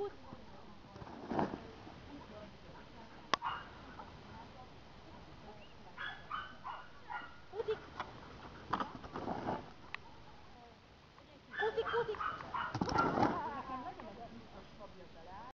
quick